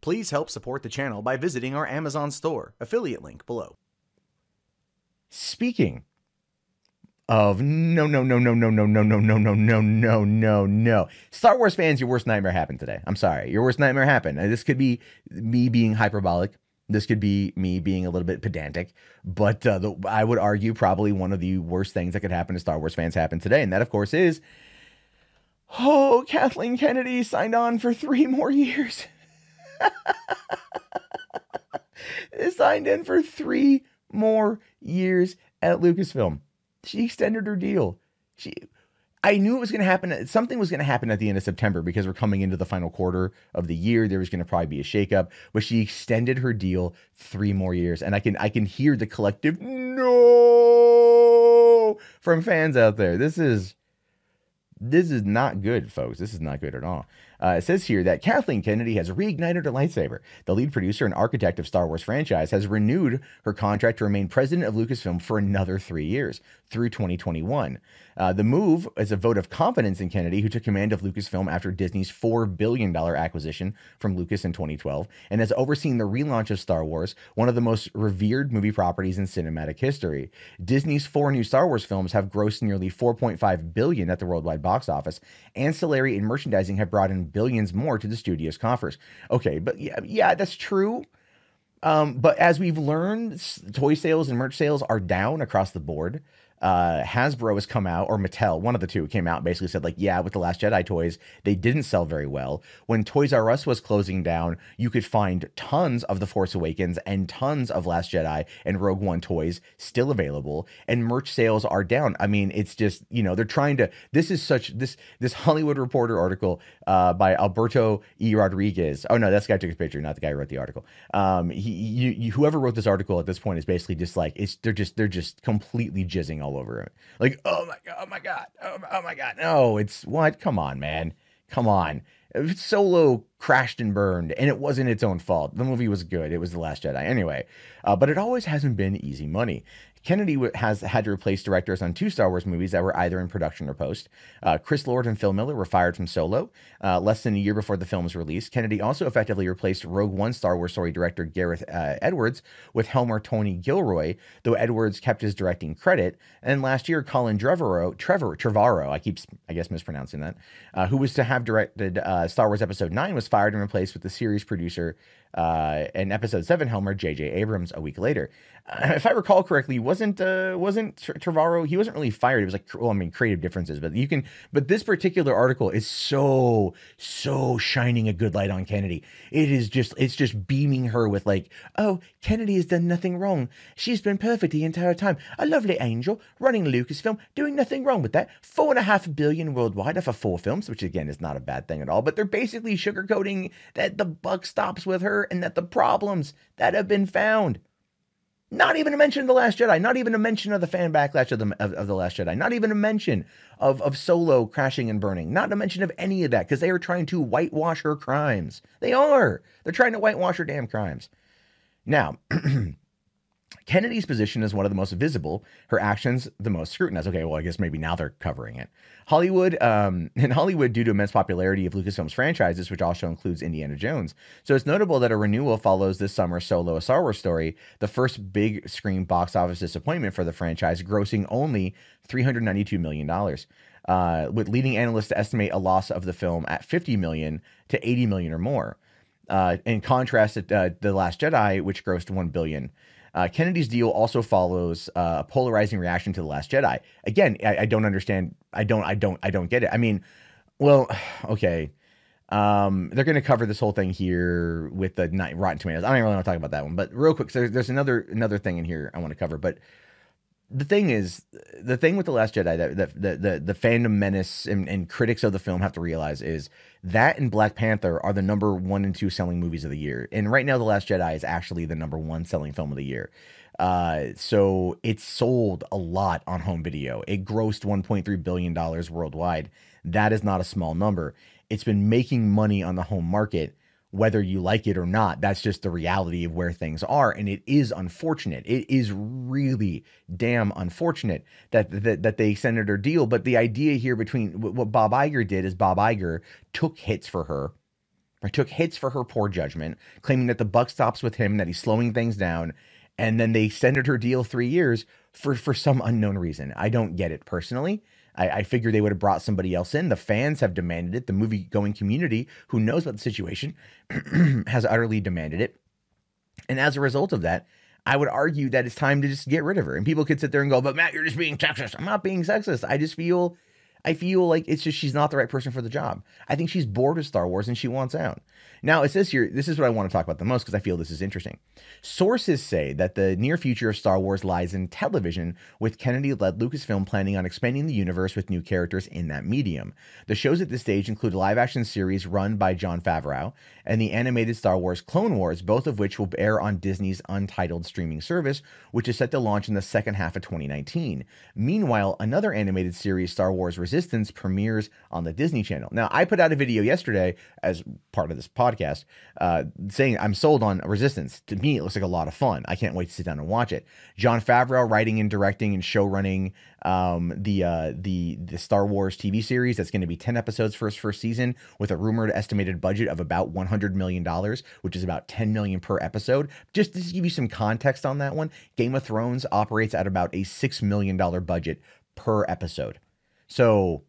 Please help support the channel by visiting our Amazon store, affiliate link below. Speaking of no, no, no, no, no, no, no, no, no, no, no, no, no, no. Star Wars fans, your worst nightmare happened today. I'm sorry. Your worst nightmare happened. This could be me being hyperbolic. This could be me being a little bit pedantic, but uh, the, I would argue probably one of the worst things that could happen to Star Wars fans happened today. And that, of course, is oh, Kathleen Kennedy signed on for three more years. Signed in for three more years at Lucasfilm. She extended her deal. She I knew it was going to happen. Something was going to happen at the end of September because we're coming into the final quarter of the year. There was going to probably be a shakeup, but she extended her deal three more years, and I can I can hear the collective no from fans out there. This is this is not good, folks. This is not good at all. Uh, it says here that Kathleen Kennedy has reignited her lightsaber. The lead producer and architect of Star Wars franchise has renewed her contract to remain president of Lucasfilm for another three years through 2021. Uh, the move is a vote of confidence in Kennedy, who took command of Lucasfilm after Disney's $4 billion acquisition from Lucas in 2012 and has overseen the relaunch of Star Wars, one of the most revered movie properties in cinematic history. Disney's four new Star Wars films have grossed nearly 4.5 billion at the worldwide box office. And ancillary and merchandising have brought in billions more to the studio's coffers. Okay, but yeah, yeah, that's true. Um, but as we've learned, toy sales and merch sales are down across the board uh, Hasbro has come out, or Mattel, one of the two came out basically said, like, yeah, with the Last Jedi toys, they didn't sell very well. When Toys R Us was closing down, you could find tons of The Force Awakens and tons of Last Jedi and Rogue One toys still available, and merch sales are down. I mean, it's just, you know, they're trying to. This is such this this Hollywood Reporter article uh, by Alberto E. Rodriguez. Oh no, that's the guy took a picture, not the guy who wrote the article. Um, he, you, you, whoever wrote this article at this point is basically just like it's they're just they're just completely jizzing all all over it. Like, oh my god, oh my god, oh, oh my god. No, it's what? Come on, man. Come on. It's solo crashed and burned, and it wasn't its own fault. The movie was good. It was The Last Jedi. Anyway, uh, but it always hasn't been easy money. Kennedy has had to replace directors on two Star Wars movies that were either in production or post. Uh, Chris Lord and Phil Miller were fired from Solo uh, less than a year before the film's release. Kennedy also effectively replaced Rogue One Star Wars story director Gareth uh, Edwards with helmer Tony Gilroy, though Edwards kept his directing credit. And last year, Colin Trevorrow, Trevor Trevorrow, I keep I guess mispronouncing that, uh, who was to have directed uh, Star Wars Episode Nine, was fired and replaced with the series producer uh, and episode seven helmer J.J. Abrams a week later. Uh, if I recall correctly, wasn't uh, wasn't Trevorrow? He wasn't really fired. It was like, well, I mean, creative differences, but you can. But this particular article is so so shining a good light on Kennedy. It is just it's just beaming her with like, oh, Kennedy has done nothing wrong. She's been perfect the entire time. A lovely angel running Lucasfilm, doing nothing wrong with that. Four and a half billion worldwide for four films, which again is not a bad thing at all. But they're basically sugarcoating that the buck stops with her and that the problems that have been found. Not even a mention of The Last Jedi, not even a mention of the fan backlash of the, of, of the Last Jedi, not even a mention of, of Solo crashing and burning, not a mention of any of that, because they are trying to whitewash her crimes. They are. They're trying to whitewash her damn crimes. Now, Kennedy's position is one of the most visible, her actions the most scrutinized. Okay, well, I guess maybe now they're covering it. Hollywood, um, in Hollywood, due to immense popularity of Lucasfilm's franchises, which also includes Indiana Jones. So it's notable that a renewal follows this summer Solo, a Star Wars story, the first big screen box office disappointment for the franchise, grossing only $392 million. Uh, with leading analysts to estimate a loss of the film at 50 million to 80 million or more. Uh, in contrast, uh, The Last Jedi, which grossed 1 billion. Uh, Kennedy's deal also follows uh, a polarizing reaction to the Last Jedi. Again, I, I, don't understand. I don't. I don't. I don't get it. I mean, well, okay. Um, they're going to cover this whole thing here with the Rotten Tomatoes. I don't really want to talk about that one, but real quick, so there's, there's another another thing in here I want to cover. But the thing is, the thing with the Last Jedi that, that the, the the fandom menace and, and critics of the film have to realize is that and Black Panther are the number one and two selling movies of the year, and right now the Last Jedi is actually the number one selling film of the year. Uh, so it sold a lot on home video. It grossed 1.3 billion dollars worldwide. That is not a small number. It's been making money on the home market whether you like it or not. That's just the reality of where things are. And it is unfortunate. It is really damn unfortunate that that, that they extended her deal. But the idea here between what Bob Iger did is Bob Iger took hits for her took hits for her poor judgment, claiming that the buck stops with him, that he's slowing things down, and then they extended her deal three years for for some unknown reason. I don't get it personally. I, I they would have brought somebody else in. The fans have demanded it. The movie going community, who knows about the situation, has utterly demanded it. And as a result of that, I would argue that it's time to just get rid of her. And people could sit there and go, but Matt, you're just being sexist. I'm not being sexist. I just feel I feel like it's just she's not the right person for the job. I think she's bored of Star Wars and she wants out. Now, it says here, this is what I want to talk about the most because I feel this is interesting. Sources say that the near future of Star Wars lies in television, with Kennedy led Lucasfilm planning on expanding the universe with new characters in that medium. The shows at this stage include a live action series run by Jon Favreau and the animated Star Wars Clone Wars, both of which will air on Disney's untitled streaming service, which is set to launch in the second half of 2019. Meanwhile, another animated series, Star Wars Resistance, premieres on the Disney Channel. Now, I put out a video yesterday as part of this podcast uh, saying I'm sold on Resistance. To me, it looks like a lot of fun. I can't wait to sit down and watch it. Jon Favreau writing and directing and show running um, the uh, the the Star Wars TV series that's going to be 10 episodes for its first season with a rumored estimated budget of about 100 million dollars, which is about 10 million per episode. Just to give you some context on that one, Game of Thrones operates at about a 6 million dollar budget per episode. So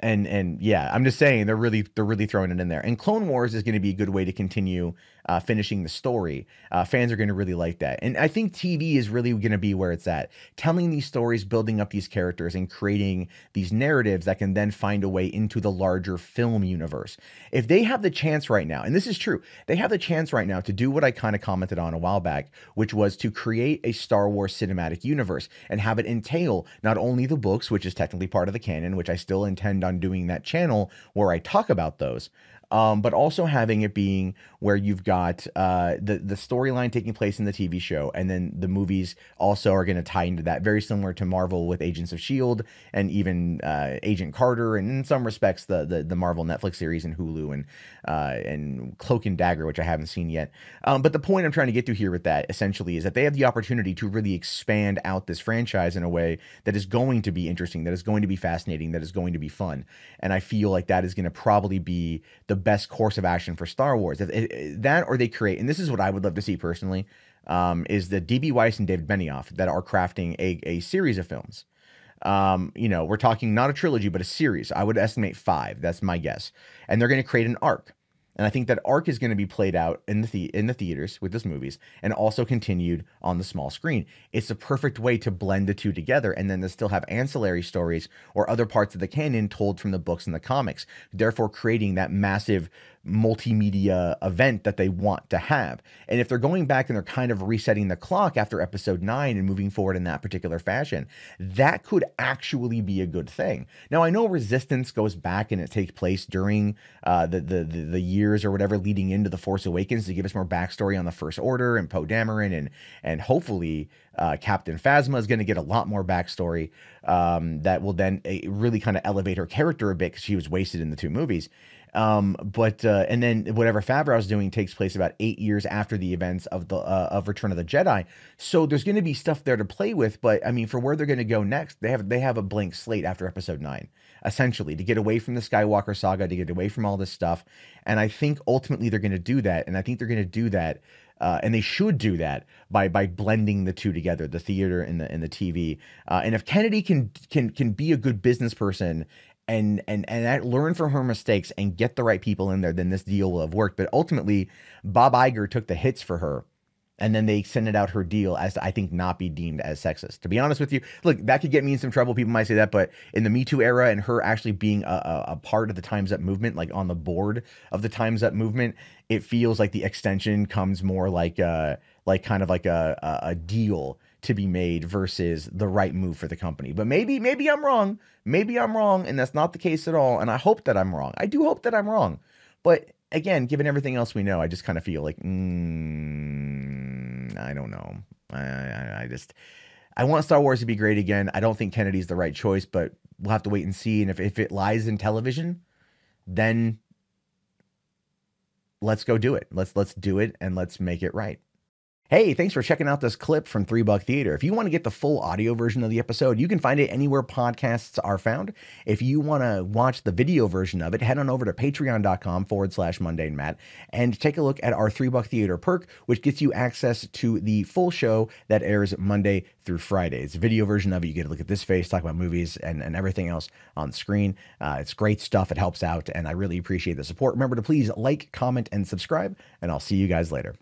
and and yeah, I'm just saying they're really they're really throwing it in there. And Clone Wars is going to be a good way to continue uh, finishing the story. Uh, fans are going to really like that. And I think TV is really going to be where it's at. Telling these stories, building up these characters, and creating these narratives that can then find a way into the larger film universe. If they have the chance right now, and this is true, they have the chance right now to do what I kind of commented on a while back, which was to create a Star Wars cinematic universe and have it entail not only the books, which is technically part of the canon, which I still intend on doing that channel where I talk about those, um, but also having it being where you've got uh, the the storyline taking place in the TV show, and then the movies also are going to tie into that, very similar to Marvel with Agents of Shield and even uh, Agent Carter, and in some respects the, the the Marvel Netflix series and Hulu and uh, and Cloak and Dagger, which I haven't seen yet. Um, but the point I'm trying to get to here with that essentially is that they have the opportunity to really expand out this franchise in a way that is going to be interesting, that is going to be fascinating, that is going to be fun, and I feel like that is going to probably be the best course of action for Star Wars. That or they create, and this is what I would love to see personally, um, is the DB Weiss and David Benioff that are crafting a, a series of films. Um, you know, we're talking not a trilogy, but a series. I would estimate five. That's my guess. And they're going to create an arc. And I think that arc is going to be played out in the, the in the theaters with this movies and also continued on the small screen. It's a perfect way to blend the two together and then to still have ancillary stories or other parts of the canon told from the books and the comics, therefore creating that massive multimedia event that they want to have. And if they're going back and they're kind of resetting the clock after episode nine and moving forward in that particular fashion, that could actually be a good thing. Now, I know Resistance goes back and it takes place during uh, the, the, the, the years or whatever leading into The Force Awakens to give us more backstory on the First Order and Poe Dameron and, and hopefully uh, Captain Phasma is going to get a lot more backstory um, that will then uh, really kind of elevate her character a bit because she was wasted in the two movies. Um, but uh, and then whatever Favreau's doing takes place about eight years after the events of the uh, of Return of the Jedi. So there's going to be stuff there to play with. But I mean, for where they're going to go next, they have they have a blank slate after Episode Nine, essentially, to get away from the Skywalker saga, to get away from all this stuff. And I think ultimately they're going to do that. And I think they're going to do that. Uh, and they should do that by by blending the two together, the theater and the and the TV. Uh, and if Kennedy can can can be a good business person and and and learn from her mistakes and get the right people in there, then this deal will have worked. But ultimately, Bob Iger took the hits for her, and then they extended out her deal as to, I think not be deemed as sexist. To be honest with you, look, that could get me in some trouble. People might say that, but in the Me Too era and her actually being a, a, a part of the Times Up movement, like on the board of the Times Up movement, it feels like the extension comes more like a like kind of like a, a, a deal to be made versus the right move for the company. But maybe, maybe I'm wrong. Maybe I'm wrong, and that's not the case at all. And I hope that I'm wrong. I do hope that I'm wrong. But again, given everything else we know, I just kind of feel like, mm, I don't know. I, I, I just, I want Star Wars to be great again. I don't think Kennedy's the right choice, but we'll have to wait and see. And if, if it lies in television, then let's go do it. Let's let's do it and let's make it right. Hey, thanks for checking out this clip from Three Buck Theater. If you want to get the full audio version of the episode, you can find it anywhere podcasts are found. If you want to watch the video version of it, head on over to patreon.com forward slash mundane Matt and take a look at our Three Buck Theater perk, which gets you access to the full show that airs Monday through Friday. It's a video version of it. You get to look at this face, talk about movies and, and everything else on screen. Uh, it's great stuff. It helps out, and I really appreciate the support. Remember to please like, comment, and subscribe, and I'll see you guys later.